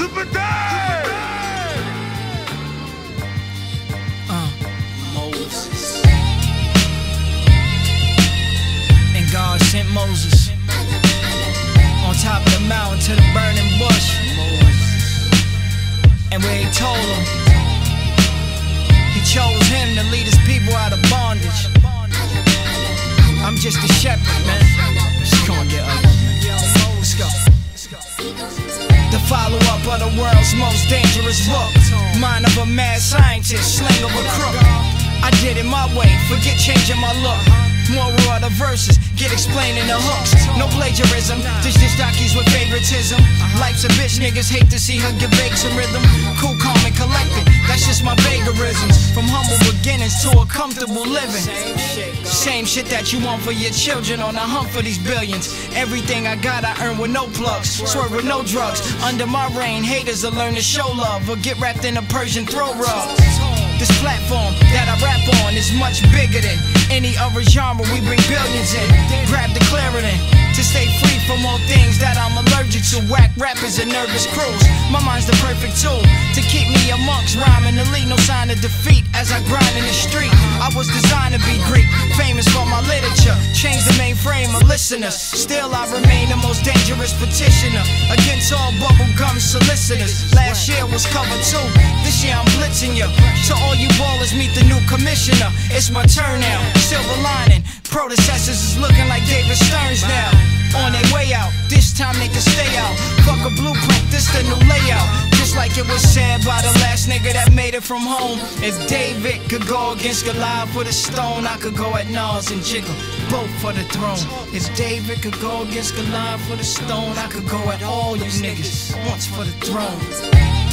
Super Dave! Uh, Moses. And God sent Moses on top of the mountain to the burning bush. And where he told him, he chose him to lead his people out of bondage. I'm just a shepherd, of the world's most dangerous book. Mind of a mad scientist, slang of a crook. I did it my way, forget changing my look. Moral of the verses, get explaining the hooks. No plagiarism, this dish jockeys with favoritism. Life's a bitch, niggas hate to see her get vague some rhythm. Cool, to a comfortable living. Same shit that you want for your children on the hunt for these billions. Everything I got, I earn with no plugs. Swerve with no drugs. Under my reign, haters will learn to show love or get wrapped in a Persian throw rug. This platform that I rap on is much bigger than any other genre. We bring billions in. Grab the Claritin to stay free from all things that I'm allergic to. Whack rappers and nervous crews. My mind's the perfect tool to keep me amongst rhyming elite. No sign of defeat as I grind. I was designed to be Greek, famous for my literature. Change the mainframe of listeners. Still, I remain the most dangerous petitioner against all bubblegum solicitors. Last year was cover two. This year I'm blitzing you. To all you ballers, meet the new commissioner. It's my turn now. Silver lining. Predecessors is looking like David Stern's now. On their way out, this time they can stay out. Fuck like it was said by the last nigga that made it from home. If David could go against Goliath with a stone, I could go at Nas and Jigga, both for the throne. If David could go against Goliath with a stone, I could go at all you niggas once for the throne.